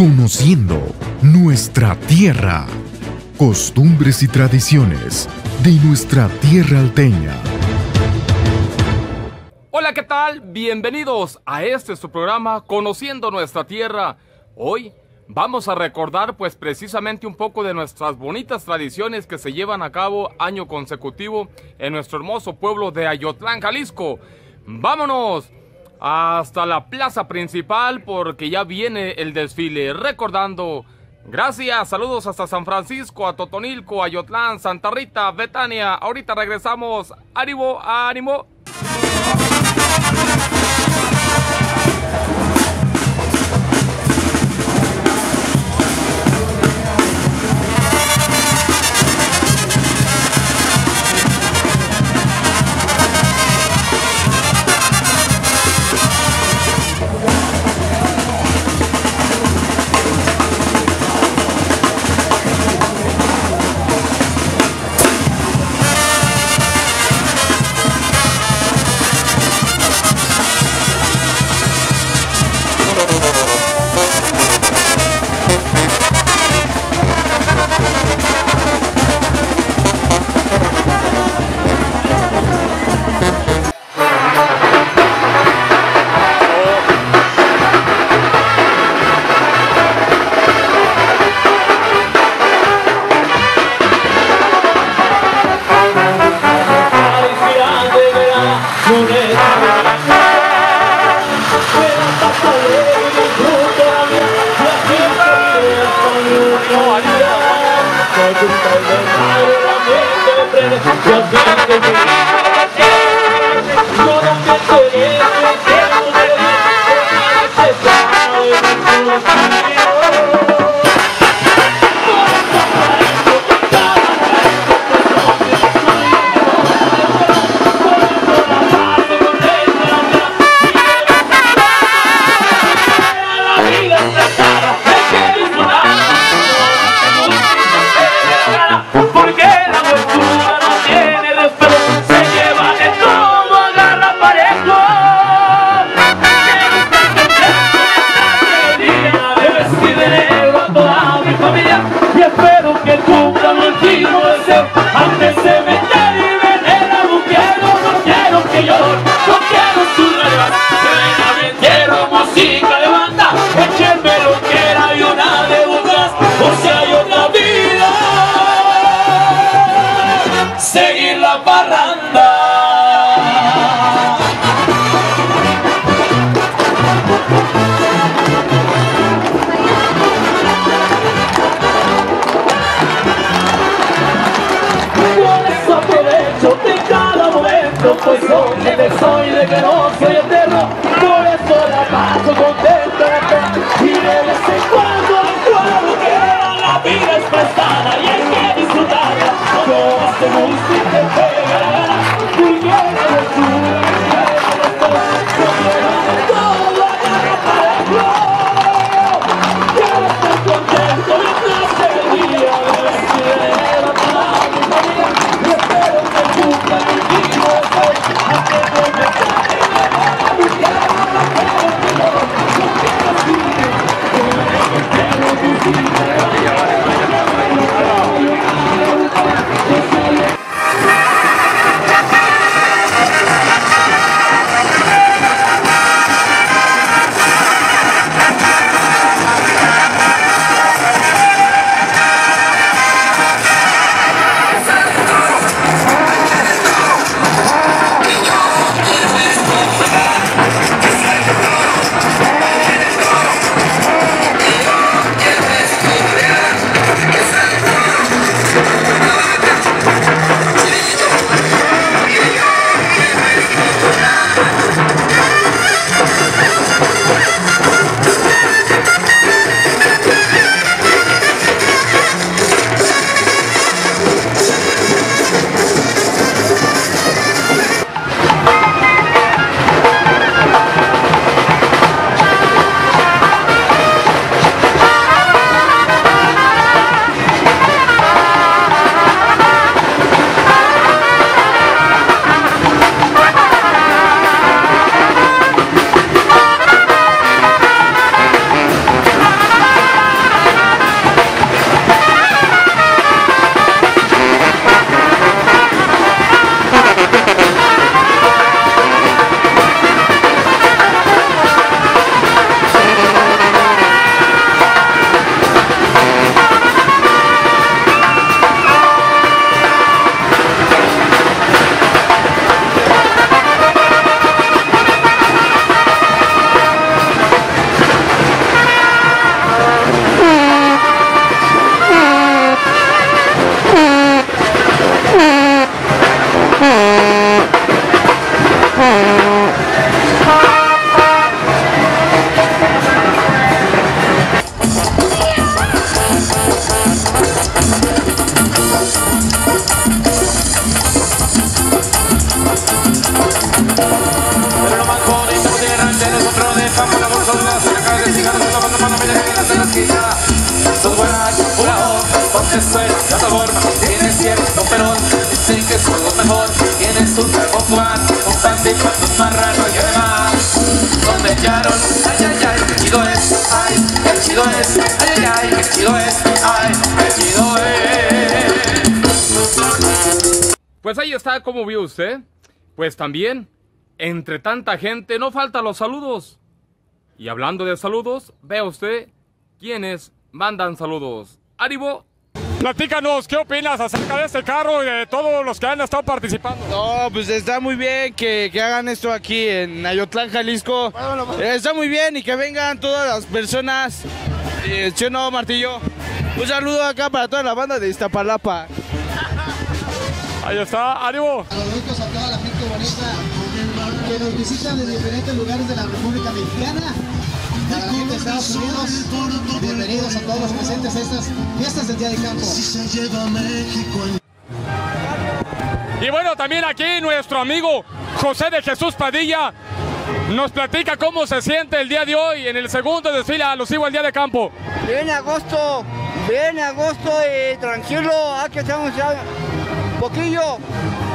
Conociendo nuestra tierra, costumbres y tradiciones de nuestra tierra alteña. Hola, ¿qué tal? Bienvenidos a este su programa Conociendo nuestra tierra. Hoy vamos a recordar pues precisamente un poco de nuestras bonitas tradiciones que se llevan a cabo año consecutivo en nuestro hermoso pueblo de Ayotlán, Jalisco. Vámonos hasta la plaza principal porque ya viene el desfile. Recordando, gracias, saludos hasta San Francisco, a Totonilco, Ayotlán, Santa Rita, Betania. Ahorita regresamos. Ánimo, ánimo. Porque pues donde me soy de que no soy eterno, por eso la paso contento Pero no mal por eso, que era antes de su trono de jamás, por su lado, se la carguen, sigan haciendo más de una media que la de la esquina. Son buenas, hurao, porque suena a favor, pero tienes cierto perón, dicen que son los mejor, Tienes un cargo Juan, con Sandy y su asunto más raro, y además, donde echaron, ay, ay, ay, que chido es, ay, que chido es, ay, ay, ay, que chido es, ay. Pues ahí está, como vio usted. Pues también, entre tanta gente, no faltan los saludos. Y hablando de saludos, vea usted quiénes mandan saludos. ¡Ánimo! Platícanos, ¿qué opinas acerca de este carro y de todos los que han estado participando? No, pues está muy bien que, que hagan esto aquí en Ayotlán, Jalisco. Eh, Está muy bien y que vengan todas las personas. Eh, ¿Sí o no, Martillo? Un saludo acá para toda la banda de Iztapalapa. Ahí está, ánimo. Saludos a toda la gente bonita que nos visita de diferentes lugares de la República Mexicana. Para la gente de Estados Unidos, bienvenidos a todos los presentes a estas fiestas del Día de Campo. Y bueno, también aquí nuestro amigo José de Jesús Padilla nos platica cómo se siente el día de hoy en el segundo desfile alusivo al día de campo. Bien agosto, bien agosto y tranquilo, aquí estamos ya poquillo,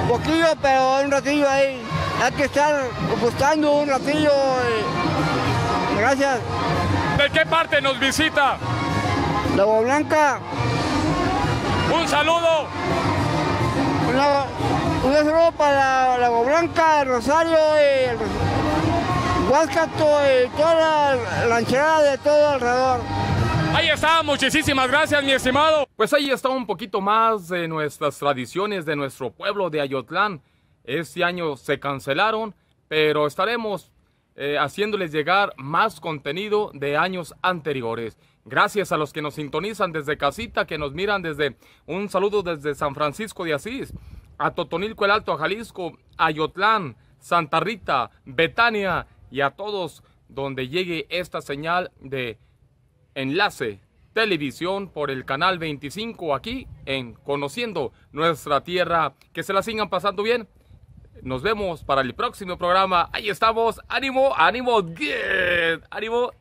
poquillo, pero un ratillo ahí. Hay que estar gustando un ratillo. y- Gracias. ¿De qué parte nos visita? Lago Blanca, Un saludo. una, un saludo para Lago Blanca, el Rosario y el Ros- Huáscato y toda la lanchera de todo alrededor. Ahí está, muchísimas gracias, mi estimado. Pues ahí está un poquito más de nuestras tradiciones de nuestro pueblo de Ayotlán. Este año se cancelaron, pero estaremos eh, haciéndoles llegar más contenido de años anteriores. Gracias a los que nos sintonizan desde casita, que nos miran desde un saludo desde San Francisco de Asís, a Totonilco el Alto, a Jalisco, Ayotlán, Santa Rita, Betania y a todos donde llegue esta señal de enlace televisión por el canal 25 aquí en Conociendo Nuestra Tierra. Que se la sigan pasando bien. Nos vemos para el próximo programa. Ahí estamos. Ánimo, ánimo, good. Ánimo.